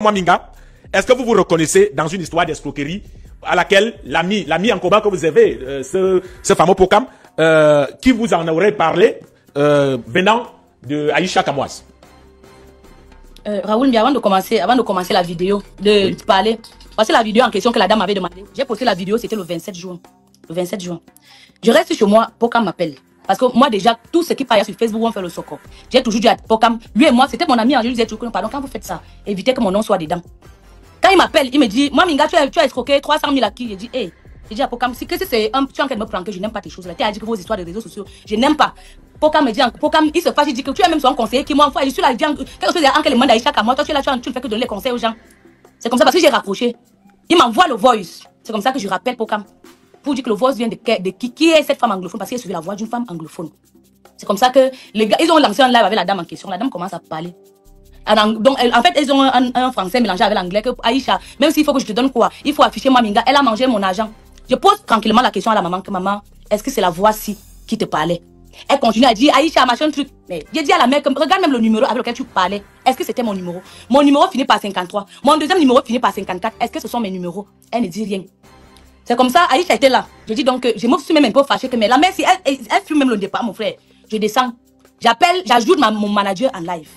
Minga, est-ce que vous vous reconnaissez dans une histoire d'escroquerie à laquelle l'ami, l'ami en combat que vous avez, euh, ce, ce fameux Pokam, euh, qui vous en aurait parlé euh, venant de Aïcha Kamouas Euh, Raoul, mais avant de commencer, avant de commencer la vidéo, de parler, voici la vidéo en question que la dame avait demandé. J'ai posté la vidéo, c'était le 27 juin. Le 27 juin. Je reste chez moi, Pokam m'appelle. Parce que moi, déjà, tout ce qui passe sur Facebook, on fait le socor. J'ai toujours dit à Pokam, lui et moi, c'était mon ami, je lui disais toujours, pardon, quand vous faites ça, évitez que mon nom soit dedans. Quand il m'appelle, il me dit, moi, Minga, tu as, tu as escroqué 300 000 à qui? J'ai dit, hé, j'ai dit à Pokam, si que c'est un, tu es en train de me prendre, que je n'aime pas tes choses là. Tu as dit que vos histoires de réseaux sociaux, je n'aime pas. Pokam me dit, Pokam, il se fâche, il dit que tu es même son conseiller qui m'envoie. Je suis là, quelque chose en quel monde à moi, toi tu es là, tu ne fais que donner les conseils aux gens. C'est comme ça parce que j'ai raccroché. Il m'envoie le voice. C'est comme ça que je rappelle Pokam. Pour dire que le voice vient de, qui, qui est cette femme anglophone parce qu'elle suivait la voix d'une femme anglophone. C'est comme ça que les gars, ils ont lancé un live avec la dame en question. La dame commence à parler. Donc, en fait, ils ont un, français mélangé avec l'anglais que Aïcha, même s'il faut que je te donne quoi, il faut afficher moi, Minga, elle a mangé mon argent. Je pose tranquillement la question à la maman que maman, est-ce que c'est la voix-ci qui te parlait? Elle continue à dire Aïcha, machin truc. Mais j'ai dit à la mère regarde même le numéro avec lequel tu parlais. Est-ce que c'était mon numéro? Mon numéro finit par 53. Mon deuxième numéro finit par 54. Est-ce que ce sont mes numéros? Elle ne dit rien. C'est comme ça, Aïcha était là. Je dis donc, je me suis même un peu fâchée que mais la mère, si elle, elle, même le départ, mon frère. Je descends. J'appelle, j'ajoute mon manager en live.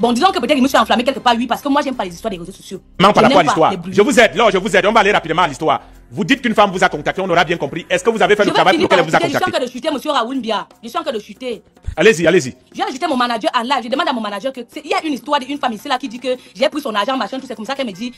Bon, disons que peut-être je me suis enflammé quelque part, oui, parce que moi, j'aime pas les histoires des réseaux sociaux. Non, par rapport à l'histoire. Je vous aide, là, je vous aide. On va aller rapidement à l'histoire. Vous dites qu'une femme vous a contacté, on aura bien compris. Est-ce que vous avez fait je le travail pour lequel elle vous a contacté Je suis en train de chuter, monsieur Raoul. Je suis en train de chuter. Allez-y, allez-y. Je viens ajouter mon manager en live. Je demande à mon manager que il y a une histoire d'une femme ici là qui dit que j'ai pris son argent, machin, tout c'est comme ça qu'elle me dit.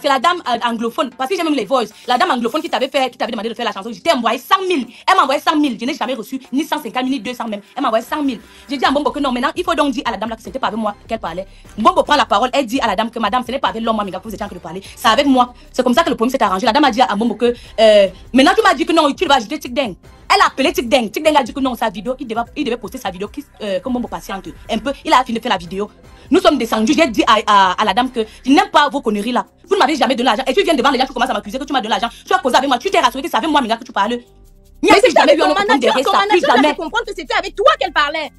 C'est la dame euh, anglophone, parce que j'ai même les voices. La dame anglophone qui t'avait fait, qui t'avait demandé de faire la chanson. Je t'ai envoyé 100 000. Elle m'a envoyé 100 000. Je n'ai jamais reçu ni 150 000 ni 200 même. Elle m'a envoyé 100 000. J'ai dit à Mbombo que non, maintenant il faut donc dire à la dame là que c'était pas avec moi qu'elle parlait. Mbombo prend la parole. Elle dit à la dame que madame, ce n'est pas avec l'homme que vous étiez en train de parler. C'est avec moi. C'est comme ça que le problème s'est arrangé. La dame a dit à Mbombo que euh, maintenant tu m'as dit que non, tu vas ajouter Tikdeng. Elle a appelé Tikdeng. Tikdeng a dit que non, sa vidéo, il devait, il devait poster sa vidéo qui, euh, comme patiente un peu. Il a fini de faire la vidéo. Nous sommes descendus. J'ai dit à, à, à, la dame que je n'aime pas vos conneries là. Vous ne m'avez jamais donné l'argent. Et tu viens devant les gens, tu commences à m'accuser que tu m'as donné l'argent. Tu as causé avec moi. Tu t'es rassuré que c'est avec moi, Minga, que tu parles. Mais c'est jamais eu un comprendre que c'était avec toi qu'elle parlait.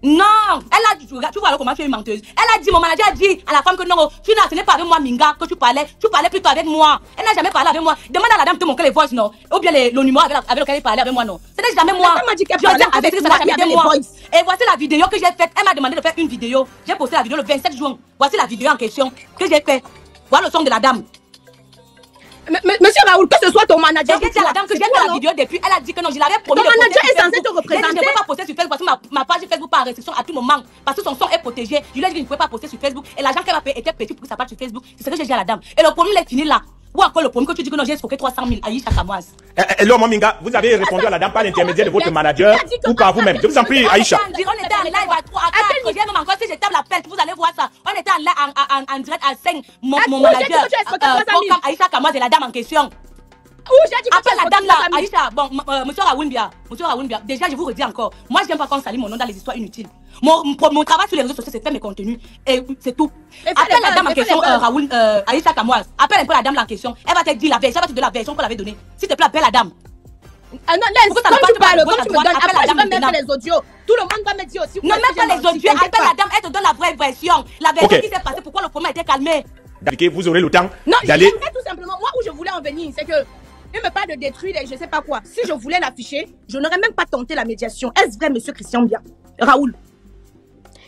Non, elle a dit, tu vois, comment tu es une menteuse. Elle a dit, mon manager a dit à la femme que non, tu n'as, ce n'est pas avec moi, Minga, que tu parlais, tu parlais plutôt avec moi. Elle n'a jamais parlé avec moi. Demande à la dame de te montrer les voix, non. Ou bien les, le numéro avec, avec lequel elle parlait avec moi, non. Ce n'est jamais moi. Elle m'a dit qu'elle parlait avec, avec moi, avec. Et voici la vidéo que j'ai faite. Elle m'a demandé de faire une vidéo. J'ai posté la vidéo le 27 juin. Voici la vidéo en question que j'ai fait. Voilà le son de la dame. Monsieur Raoul, que ce soit ton manager. J'ai dit à la dame que j'ai fait la vidéo depuis. Elle a dit que non, je l'avais promis. Ton manager est censé te représenter. Je ne peux pas poster sur Facebook parce que ma, ma page Facebook pas en restriction à tout moment. Parce que son son est protégé. Je lui ai dit que je ne pouvais pas poster sur Facebook. Et l'argent qu'elle m'a payé était petit pour que ça parte sur Facebook. C'est ce que j'ai dit à la dame. Et le problème est fini là. Ou encore le problème que tu dis que non, j'ai escroqué 300 000 à Aïcha Kamoise. Hello, Mominga, vous avez répondu à la dame par l'intermédiaire de votre manager ou par vous-même. Je vous en prie, Aïcha. On était en live à 3 à 4. Je même encore si je tape la pelle, vous allez voir ça. On était en live en, direct à 5. Mon, mon manager, euh, Aïcha Kamoise et la dame en question. Après la dame là, Aïcha, bon, euh, monsieur Raoumbia, monsieur Raoumbia, déjà je vous redis encore, moi je n'aime pas qu'on salit mon nom dans les histoires inutiles. Mon, mon travail sur les réseaux sociaux, c'est faire mes contenus. Et c'est tout. Appelle la dame en question, euh, Raoul, euh, Aïcha Kamoise. Appelle un peu la dame là en question. Elle va te dire la version, elle va te donner la version qu'on l'avait donnée. S'il te plaît, appelle la dame. Ah non, laisse, comme tu parles, comme tu me donnes, après je vais mettre les audios. Tout le monde va me dire aussi. Ne mets pas les audios, appelle la dame, elle te donne la vraie version. La version qui s'est passée, pourquoi le problème a été calmé. Vous aurez le temps Non, d'aller. tout simplement, moi où je voulais en venir, c'est que il me parle de détruire et je sais pas quoi. Si je voulais l'afficher, je n'aurais même pas tenté la médiation. Est-ce vrai, monsieur Christian Bien Raoul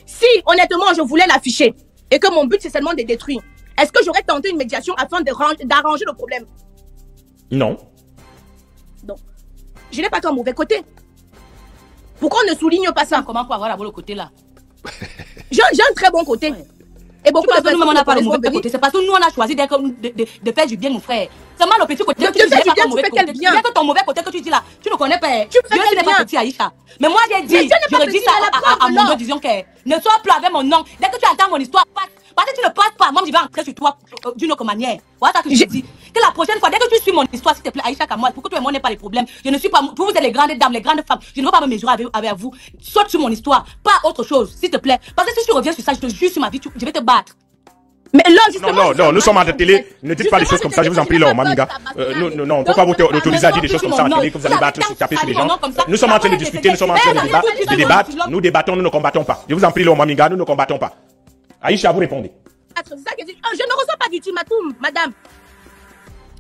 Si, honnêtement, je voulais l'afficher et que mon but, c'est seulement de détruire, est-ce que j'aurais tenté une médiation afin d'arranger le problème? Non. Donc, je n'ai pas ton mauvais côté. Pourquoi on ne souligne pas ça? Comment pour avoir le côté là? J'ai un très bon côté. Ouais. Et beaucoup de personnes, on n'a pas le mauvais côté. C'est parce que nous, on a choisi de, de, faire du bien, mon frère. Seulement le petit côté que tu dis, pas ton mauvais côté. Bien? que ton mauvais côté que tu dis là, tu ne connais pas. Tu fais Dieu n'est pas petit, Aïcha. Mais moi, j'ai dit, je redis ça à, à, à mon nom, disons que ne sois plus avec mon nom. Dès que tu entends mon histoire, passe. Parce que tu ne passes pas, moi, je vais entrer sur toi d'une autre manière. Voilà ça que je dis. Que la prochaine fois, dès que tu suis mon histoire, s'il te plaît, Aïcha Kamois, pour que toi et moi n'ait pas les problèmes, je ne suis pas, pour vous êtes les grandes dames, les grandes femmes, je ne veux pas me mesurer avec, avec vous. Saute sur mon histoire, pas autre chose, s'il te plaît. Parce que si tu reviens sur ça, je te jure sur ma vie, je vais te battre. Mais là, justement, non, non, non, nous sommes à la télé. Ne dites pas des choses comme ça, je vous en prie, là, Mamiga. Euh, non, non, non, on ne peut pas vous autoriser à dire des choses comme ça à la télé, que vous allez battre, taper sur les gens. Nous sommes en train de discuter, nous sommes en train de débattre. Nous débattons, nous ne combattons pas. Je vous en prie, là, Mamiga, nous ne combattons pas. Aïcha, vous répondez. Ah, oh, je ne reçois pas d'ultimatum, madame.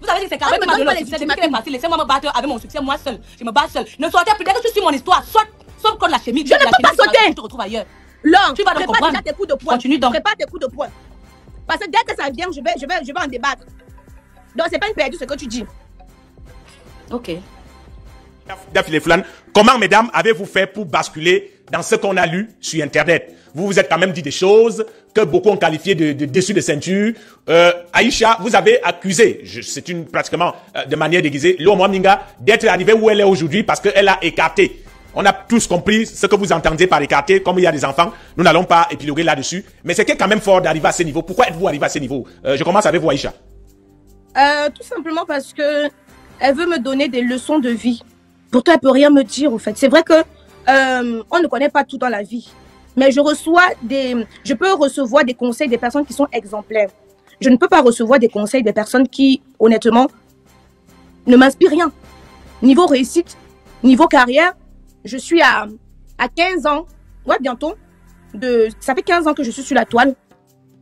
Vous savez que c'est ah, quand même m'a donné Laissez-moi me battre avec mon succès, moi seul. Je me bats seul. Ne sortez plus. Dès que je suis mon histoire, saute. Saute contre la chemise. Je ne peux pas sauter. Tu te retrouves ailleurs. Long, tu vas donc prépare déjà tes coups de poing. Continue donc. Prépare tes coups de poing. Parce que dès que ça vient, je vais, je vais, je vais en débattre. Donc, c'est pas une perdue ce que tu dis. Ok. Daf, les flanes. Comment, mesdames, avez-vous fait pour basculer dans ce qu'on a lu sur Internet. Vous vous êtes quand même dit des choses que beaucoup ont qualifiées de, de dessus de ceinture. Euh, Aïcha, vous avez accusé, c'est une pratiquement euh, de manière déguisée, Lomo Minga d'être arrivée où elle est aujourd'hui parce qu'elle a écarté. On a tous compris ce que vous entendez par écarté. Comme il y a des enfants, nous n'allons pas épiloguer là-dessus. Mais c'est quand même fort d'arriver à ce niveau. Pourquoi êtes-vous arrivé à ce niveau? Euh, je commence avec vous, Aïcha. Euh, tout simplement parce que elle veut me donner des leçons de vie. Pourtant, elle peut rien me dire, au fait. C'est vrai que euh, on ne connaît pas tout dans la vie. Mais je reçois des, je peux recevoir des conseils des personnes qui sont exemplaires. Je ne peux pas recevoir des conseils des personnes qui, honnêtement, ne m'inspirent rien. Niveau réussite, niveau carrière, je suis à, à 15 ans, ouais, bientôt. De, ça fait 15 ans que je suis sur la toile.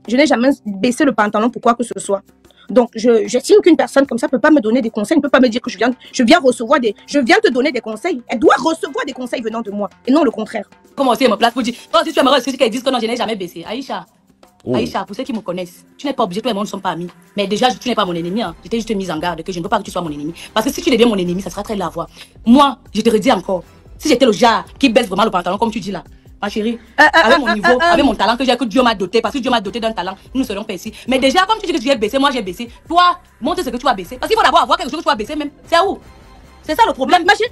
Je n'ai jamais baissé le pantalon pour quoi que ce soit. Donc, j'estime je, qu'une personne comme ça ne peut pas me donner des conseils, ne peut pas me dire que je viens, je viens recevoir des, je viens te donner des conseils. Elle doit recevoir des conseils venant de moi et non le contraire. Comment c'est me place pour dire, oh, si tu es amoureuse, c'est qu'elle dit que non, je n'ai jamais baissé. Aïcha. Oh. Aïcha, pour ceux qui me connaissent, tu n'es pas obligé, tout le monde ne sont pas amis. Mais déjà, tu n'es pas mon ennemi. Hein. Je t'ai juste mise en garde que je ne veux pas que tu sois mon ennemi. Parce que si tu deviens mon ennemi, ça sera très la voix. Moi, je te redis encore, si j'étais le genre qui baisse vraiment le pantalon, comme tu dis là, ma chérie, ah, ah, avec ah, mon niveau, avec mon talent que j'ai, que Dieu m'a doté, parce que Dieu m'a doté d'un talent, nous ne serions pas ici. Mais déjà, comme tu dis que tu es baissé, moi j'ai baissé. Toi, montre ce que tu vas baisser. Parce qu'il faut d'abord avoir quelque chose que tu vas baisser même. C'est où? C'est ça le problème. Tu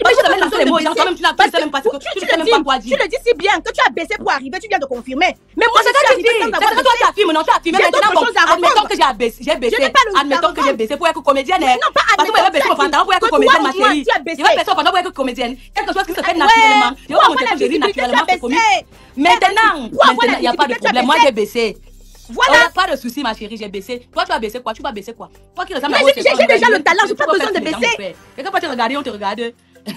mots, quand même, tu pas, tu ne même pas. Tu le dis si bien que tu as baissé pour arriver, tu viens de confirmer. Mais moi, je suis arrivée. Maintenant, admettons que j'ai baissé, j'ai baissé. Admettons que j'ai baissé pour être comédienne. Non, pas Parce que je vais pour être comédienne, ma chérie. Je pour être comédienne. Quelque chose qui se fait naturellement. Je vais pas montrer je dis naturellement. Maintenant, il n'y a pas de problème. Moi, j'ai baissé. Voilà. Pas de souci, ma chérie, j'ai baissé. Toi, tu vas baisser quoi? Tu vas baisser quoi? Toi qui ressembles à Mais j'ai déjà le talent, j'ai pas besoin de baisser. Et quand on te regarder, on te regarde.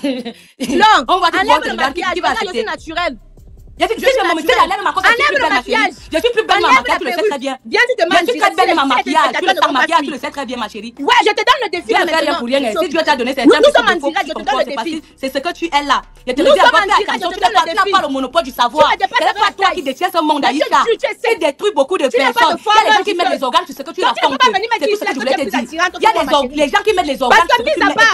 non, on va te voir, te regarde, qui va C'est naturel. Je suis plus belle, mais tu la ma maquillage. Je suis plus belle, ma tu le sais très bien. Viens, tu te Je suis très belle, ma maquillage, tu le sais, maquillage, tu le sais très bien, ma chérie. Ouais, je te donne le défi. Tu pour rien. Si Dieu t'a donné ces termes, nous sommes en direct, je te donne le défi. C'est ce que tu es là. Je te le dis avant ta question, tu n'as pas le monopole du savoir. C'est pas toi qui détiens ce monde, Aïcha. Tu détruis beaucoup de personnes. Il y a des gens qui mettent les organes, tu sais que tu as fondé. C'est tout ce que je voulais te dire. Il y a des gens qui mettent les organes,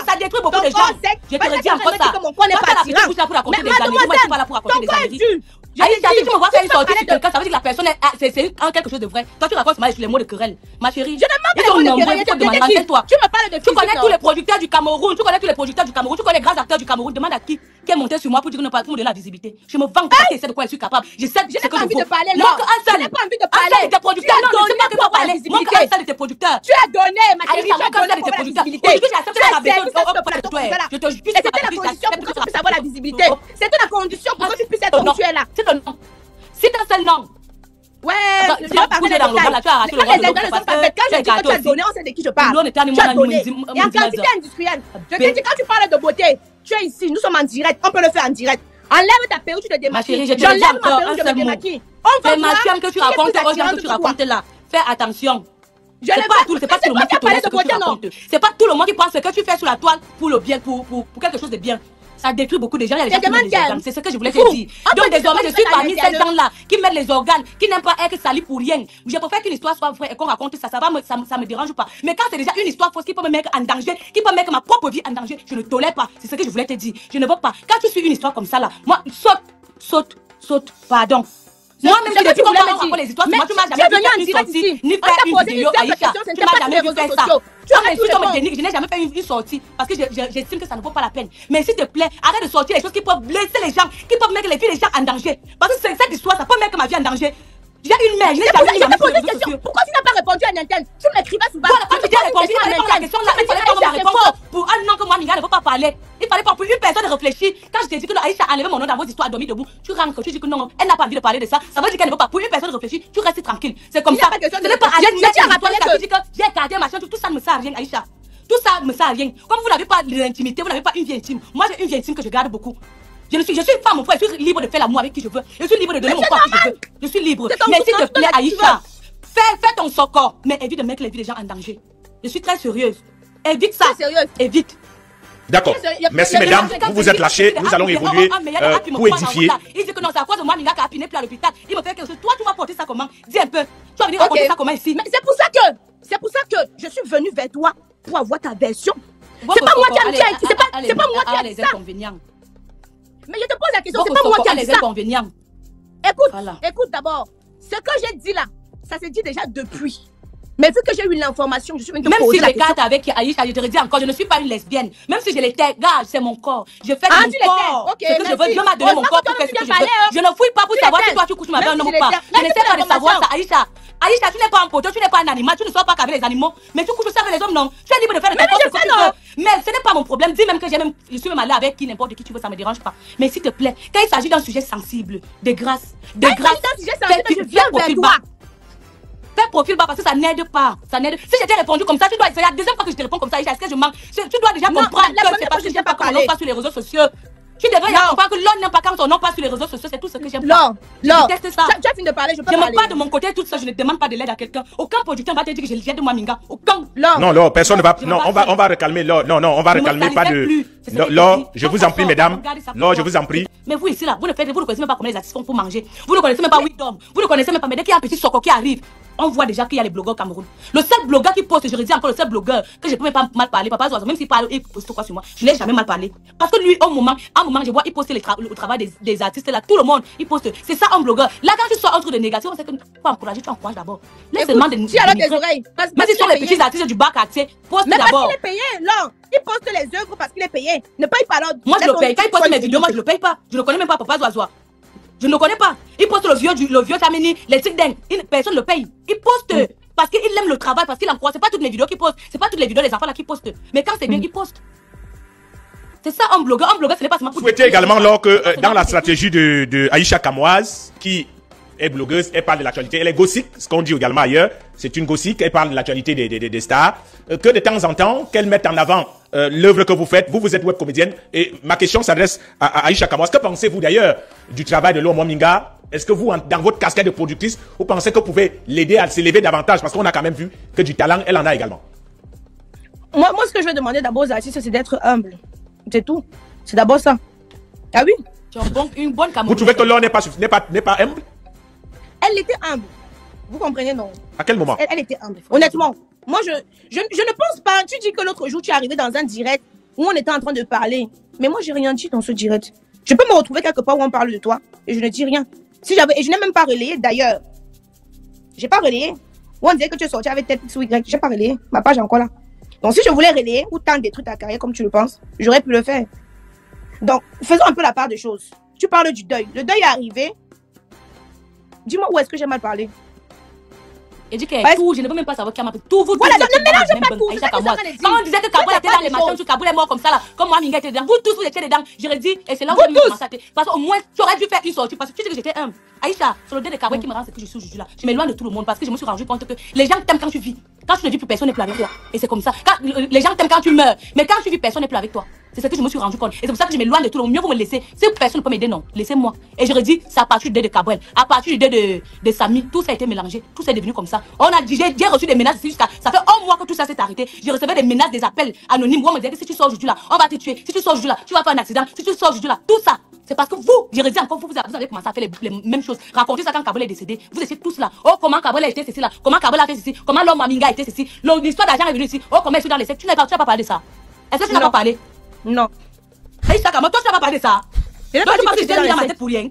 ça détruit beaucoup de gens. Je te le dis encore ça. Quand tu as la pour raconter des années, moi, je suis pas là pour raconter des années. Aïe, si tu me vois faire sortir sur quelqu'un, ça veut dire que la personne, est, ah, c'est quelque chose de vrai. Toi, tu racontes sur les mots de querelle. Ma chérie, je ne m'en pas de querelle. Tu me parles de Tu connais tous hein. les producteurs du Cameroun, tu connais tous les producteurs du Cameroun, tu connais les grands acteurs du Cameroun. Demande à qui qui est monté sur moi pour dire que ne pas de la visibilité. Je me vends pas, je de quoi je suis capable. Je sais ce que je veux. Pas envie de parler, non. Je n'ai pas envie de parler comme ça, il était producteur. Tu as donné, ma chérie, tu as donné la producteur. Aujourd'hui, j'ai accepté la béton. Je te jure, c'était la condition pour que tu puisses avoir la visibilité. C'était la condition pour que tu puisses être où tu es là. C'est ton nom. C'est un seul nom. Ouais, je vais pas parler dans le là, tu as arraché le rôle de l'eau parce que quand je dis que tu as donné, on sait de qui je parle. Tu as donné. Et en quantité industrielle. Je te dis, quand tu parles de beauté, tu es ici, nous sommes en direct, on peut le faire en direct. Enlève ta perruque, tu te démaquilles. J'enlève ma perruque, je me démaquille. On va voir. que tu racontes, que tu racontes là. Fais attention. Je c'est pas, tout, c'est pas tout le monde qui parlé de. C'est pas tout le monde qui pense que tu fais sur la toile pour le bien, pour, pour, pour quelque chose de bien. Ça détruit beaucoup de gens. Il y a des gens qui des organes. C'est ce que je voulais te dire. Donc désormais, je suis parmi ces gens-là qui mettent les organes, qui n'aiment pas être salis pour rien. Je préfère qu'une histoire soit vraie et qu'on raconte ça. Ça va me, ça, ça me dérange pas. Mais quand c'est déjà une histoire fausse qui peut me mettre en danger, qui peut mettre ma propre vie en danger, je ne tolère pas. C'est ce que je voulais te dire. Je ne veux pas. Quand tu suis une histoire comme ça là, moi, saute, saute, saute. Pardon. Moi-même, je tu comprends encore les histoires. Mais tu m'as jamais venu en direct ici. Ni faire une vidéo, Aïcha. Tu m'as jamais vu faire ça. Tu as fait tout me dénigre. Je n'ai jamais fait une sortie parce que j'estime que ça ne vaut pas la peine. Mais s'il te plaît, arrête de sortir les choses qui peuvent blesser les gens, qui peuvent mettre les filles des gens en danger. Parce que cette histoire, ça peut mettre ma vie en danger. J'ai une mère. Je n'ai. Pourquoi tu n'as pas répondu à Nintendo Tu m'écrivais souvent. Voilà, quand tu t'es répondu à la question. Pour un nom que moi, Miguel ne veut pas parler. Il ne fallait pas pour une personne réfléchir. Quand je t'ai dit que Aïcha a enlevé mon nom dans vos histoires dormi debout, tu rentres, tu dis que non, elle n'a pas envie de parler de ça. Ça veut dire qu'elle ne veut pas. Pour une personne réfléchir, tu restes tranquille. C'est comme ça. Ce n'est pas Aïcha. Tu as rappelé que tu dis que j'ai gardé machin, tout ça ne me sert à rien, Aïcha. Tout ça ne me sert à rien. Comme vous n'avez pas l'intimité, vous n'avez pas une vie intime. Moi, j'ai une vie intime que je garde beaucoup. Je, suis, je suis femme. Je suis libre de faire l'amour avec qui je veux. Je suis libre de donner mon corps à qui je veux. Je suis libre. Mais s'il te plaît, Aïcha, fais, fais ton socor. Mais évite de mettre les vies des gens en danger. Je suis très sérieuse. Évite ça. Sérieuse. Évite. D'accord. Merci, mesdames. Vous vous êtes lâchés. Nous allons évoluer euh, pour édifier. Il dit que non, c'est à cause de moi, Minga qui a piné plus à l'hôpital. Il me fait quelque chose. Toi, tu vas porter ça comment Dis un peu. Tu vas venir porter ça comment ici C'est pour ça que, c'est pour ça que je suis venue vers toi pour avoir ta version. C'est pas moi qui ai dit. C'est pas moi qui ai dit ça. Mais je te pose la question, c'est pas moi qui dit les ça. inconvénients. Écoute, Voilà. écoute d'abord. Ce que j'ai dit là, ça s'est dit déjà depuis. Mais vu que j'ai eu l'information, je suis venue Même si carte avec Aïcha, je te le dis encore, je ne suis pas une lesbienne. Même si je l'étais, gars, c'est mon corps. Je fais Ah, tu mon corps. l'étais. Ok, ce que je veux. Dieu m'a donné mon corps pour que je veux. hein. Je ne fouille pas pour Tu savoir si toi tu couches ma belle ou pas. Je n'essaie pas de savoir ça. Aïcha. Aïcha, tu n'es pas un poteau, tu n'es pas un animal, tu ne sors pas qu'avec les animaux, mais tu couches aussi avec les hommes, non. Tu es libre de faire ce que tu veux. Mais ce n'est pas mon problème. Dis même que j'ai même, je suis même allée avec qui n'importe qui tu veux, ça me dérange pas. Mais s'il te plaît, quand il s'agit d'un sujet sensible, de grâce, de grâce, sujet fais- sensible, tu- je viens profil bas. Fais profil bas parce que ça n'aide pas. Ça n'aide. Si j'étais répondu comme ça, tu dois. C'est la deuxième fois que je te réponds comme ça. Est-ce que je manque Tu dois déjà Non, comprendre la- la que c'est parce que j'ai j'aime pas pas n'en pas sur les réseaux sociaux. Tu devrais Non. comprendre que l'on n'aime pas quand on n'en pas sur les réseaux sociaux. C'est tout ce que j'aime pas. Non, non. déteste ça. Tu, tu as fini de parler, je peux Je me pas de mon côté tout ça. Je ne demande pas de l'aide à quelqu'un. Aucun producteur va te dire que j'ai de moi minga. Aucun. Non. Non, là, personne ne va. Je Non, on va, on va recalmer. Là, non, non, on va Ne me recalmer. Pas de. là, je je vous en prie, mesdames. Là, je vous en prie. Mais vous ici là, vous ne faites, vous ne connaissez même pas comment les artistes font pour manger. Vous ne connaissez même pas Widom. Vous ne connaissez même pas. Mais dès qu'il y a un petit soko qui arrive, on voit déjà qu'il y a les blogueurs au Cameroun. Le seul blogueur qui poste, je redis encore le seul blogueur que je peux même pas mal parler, papa Zozo, même s'il parle, il poste quoi sur moi, je l'ai jamais mal parlé. Parce que lui, au moment, à un moment, je vois, il poste tra- le travail des, des artistes là, tout le monde, il poste. C'est ça un blogueur. Là, quand tu sors un truc de négatif, on sait que tu peux encourager, tu encourages d'abord. Laisse seulement des tu as dénigrer. oreilles. Parce, si sont les petits artistes du bac accès, poste Mais parce d'abord. qu'il est payé, non. Il poste les œuvres parce qu'il est payé. Ne paye pas l'autre. Moi, je le paye. Quand il poste mes vidéos, moi, je le paye pas. Je ne connais même pas Papa Zoazoa. Je ne le connais pas. Il poste le vieux, du, le vieux Tamini, les. Il- Personne ne le paye. Il poste Mm. parce qu'il aime le travail, parce qu'il encourage. C'est pas toutes les vidéos qu'il poste. C'est pas toutes les vidéos des enfants là qui postent. Mais quand c'est bien, Mm. il poste. C'est ça un blogueur. Un blogueur, ce n'est pas seulement pour. Souhaitez également, là, que euh, dans la stratégie de, de Aïcha Kamoise, qui est blogueuse, elle parle de l'actualité, elle est gothique, ce qu'on dit également ailleurs, c'est une gothique, elle parle de l'actualité des, des, des- des stars, euh, que de temps en temps, qu'elle mette en avant euh, l'œuvre que vous faites, vous, vous êtes web comédienne, et ma question s'adresse à, à Aïcha Kamoise. Que pensez-vous d'ailleurs du travail de Lomo Minga Est-ce que vous, en- dans votre casquette de productrice, vous pensez que vous pouvez l'aider à s'élever davantage? Parce qu'on a quand même vu que du talent, elle en a également. Moi, moi, ce que je vais demander d'abord aux artistes, c'est d'être humble. C'est tout. C'est d'abord ça. Ah oui Tu es un bon- une bonne Vous Camerounaise. trouvez que l'on n'est pas, suff- n'est pas, n'est pas humble? Elle était humble. Vous comprenez, non? À quel moment? Elle, elle était humble. Honnêtement, moi, je, je, je ne pense pas. Tu dis que l'autre jour, tu es arrivé dans un direct où on était en train de parler. Mais moi, j'ai rien dit dans ce direct. Je peux me retrouver quelque part où on parle de toi et je ne dis rien. Si j'avais, et je n'ai même pas relayé d'ailleurs. J'ai pas relayé. Où on disait que tu es sorti avec tête X ou Y. J'ai pas relayé. Ma page est encore là. Donc, si je voulais relayer ou tant détruire ta carrière comme tu le penses, j'aurais pu le faire. Donc, faisons un peu la part des choses. Tu parles du deuil. Le deuil est arrivé. Dis-moi où est-ce que j'ai mal parlé. Et dit que Ouais. tout, je ne veux même pas savoir qui a ma Tout, vous Voilà, ne dans pas tout, Quand on disait que Kaboul était dans les choses. tout Kaboul est mort comme ça là, comme moi, Minga était dedans. Vous tous, vous étiez dedans. J'aurais dit, et c'est là où Vous j'ai mis te- Parce qu'au moins, tu aurais dû faire une sortie. Parce que tu sais que j'étais humble. Aïcha, c'est le dé de Kaboul qui me rend ce que je suis aujourd'hui là. Je m'éloigne de tout le monde parce que je me suis rendu compte que les gens t'aiment quand tu vis. Quand tu ne vis plus, personne n'est plus avec toi. Et c'est comme ça. Les gens t'aiment quand tu meurs. Mais quand tu vis, personne n'est plus avec toi. C'est ce que je me suis rendu compte. Et c'est pour ça que je m'éloigne de tout le monde. Mieux vous me laissez. Si personne ne peut m'aider, non. Laissez-moi. Et je redis, c'est à partir du dé de Cabrel, à partir du dé de, de Samy, tout ça a été mélangé. Tout ça est devenu comme ça. On a dit, j'ai reçu des menaces ici jusqu'à. Ça fait un mois que tout ça s'est arrêté. J'ai reçu des menaces, des appels anonymes. où on me disait que si tu sors aujourd'hui là, on va te tuer. Si tu sors aujourd'hui là, tu vas faire un accident. Si tu sors aujourd'hui là, tout ça. C'est parce que vous, je redis encore, vous, vous avez, commencé à faire les, les mêmes choses. Racontez ça quand Kabul est décédé. Vous étiez tous là. Oh, comment Kabul a été ceci là? Comment Kabul a fait ceci? Comment l'homme Aminga a été ceci? L'histoire d'argent est venue ici. Oh, comment je suis dans les sectes. Tu n'as pas, parlé de ça. Est-ce que tu n'as pas parlé? Non. Aïcha, comment toi tu n'as pas parlé de ça? Je n'ai pas dit que dans ma tête pour rien?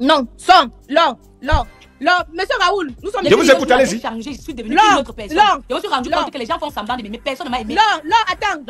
Non, sans, non, non, non. Monsieur Raoul, nous sommes Je vous écoute, allez-y. changé, Je suis devenue Non, une autre personne. non, Je me suis rendu non. compte que les gens font semblant mais personne ne m'a aimé. Non, non, attends.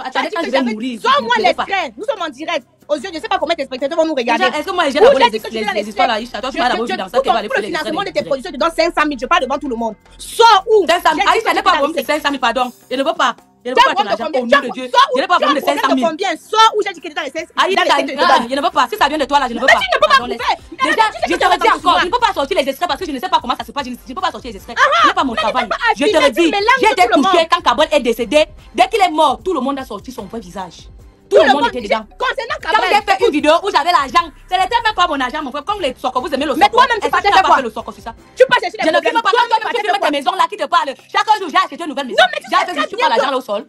Que je vais mourir, Sors-moi les traits. Nous sommes en direct. Aux yeux, je ne sais pas comment tes spectateurs vont nous regarder. Est-ce que moi, j'ai d'abord les, les, les les histoires là. Aïcha? Toi, tu Je- m'as d'abord vu dans ça, tu vas aller pour le financement de extraits, tes les productions, tu donnes 500 000. Je parle devant tout le monde. Sors où Cinq cent mille. J'ai dit Aïcha, que n'est tu pas es dans problème de les traits. 500 000, pardon. Je ne veux pas. Je n'ai pas problème de problème 500 de 000. combien? Sors où j'ai dit que dans les 500 Aïe, dans les ça- traits de ah, dedans. je ne veux pas. Si ça vient de toi là, je ne veux Mais pas. tu ne peux pas prouver. Déjà, je te redis encore, je ne peux pas sortir les extraits parce que je ne sais pas comment ça se passe. Je ne peux pas sortir les extraits. Ah, Ce n'est pas mon mais travail. Je te redis, j'ai été touché quand Kabol est décédé. Dès qu'il est mort, tout le monde a sorti son vrai visage. Tout le monde était dedans. Concernant Quand j'ai fait une vidéo où j'avais l'argent, ce n'était même pas mon argent, mon frère. Comme les socos, vous aimez le Mais soco. toi-même, tu pas le soco sur ça? Tu pas chercher Je les ne problèmes. filme pas Toi, quand tu filmes tes maisons là qui te parlent. Chaque jour, j'ai acheté une nouvelle maison. Non, mais tu sais très bien l'argent là au sol.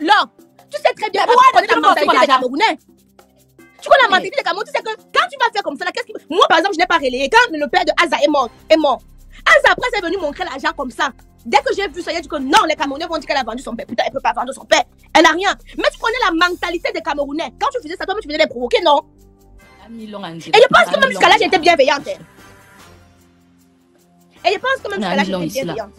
Là, tu sais très bien Mais pourquoi tu connais la mentalité des Camerounais. Tu connais la Mais- mentalité des Camerounais. Tu sais que quand tu vas faire comme ça, qu'est-ce qui... Moi, par exemple, je n'ai pas relayé. Quand le père de Aza est mort, est mort. Aza, après, c'est venu montrer l'argent comme ça. Dès que j'ai vu ça, j'ai dit que non, les Camerounais vont dire qu'elle a vendu son père. Putain, elle peut pas vendre son père. Elle n'a rien. Mais tu connais la mentalité des Camerounais. Quand tu faisais ça, toi, tu faisais les provoquer, non? Et je pense que même jusqu'à là, j'étais bienveillante. hein. Et je pense que même jusqu'à là, j'étais bienveillante.